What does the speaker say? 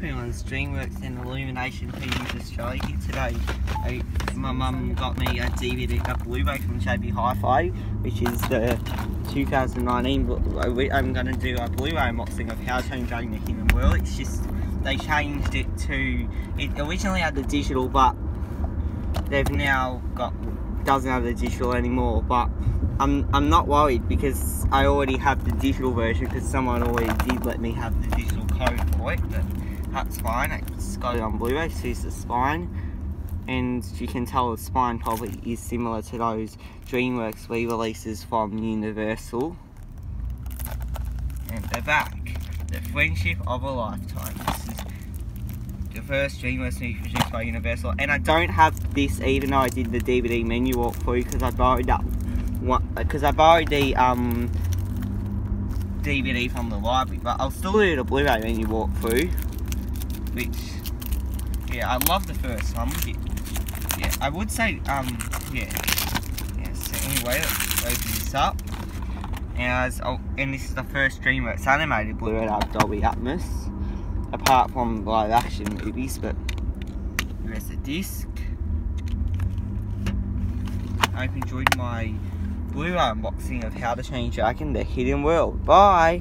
up everyone's DreamWorks and Illumination Previews Australia today. I, my mum got me a DVD, a Blu-ray from JB Hi-Fi, which is the 2019. Uh, I'm going to do a Blu-ray unboxing of How to Dragon the Hidden World. It's just they changed it to. It originally had the digital, but they've now got doesn't have the digital anymore. But I'm I'm not worried because I already have the digital version because someone already did let me have the digital code for it. But that's fine. It's got it on Blu-ray. Sees the spine, and you can tell the spine probably is similar to those DreamWorks re-releases from Universal. And they're back. The Friendship of a Lifetime. This is the first DreamWorks movie produced by Universal, and I don't have this even though I did the DVD menu walkthrough because I borrowed that one because I borrowed the um, DVD from the library, but I'll still do the Blu-ray menu walkthrough, which, yeah, I love the first one. Yeah, I would say, um, yeah, yeah, so anyway, let's open this up. As, oh, and this is the first DreamWorks animated Blu-ray Dolby Atmos, apart from live action movies, but there's the disc. I hope you enjoyed my Blu-ray unboxing of How to change Train Dragon The Hidden World. Bye!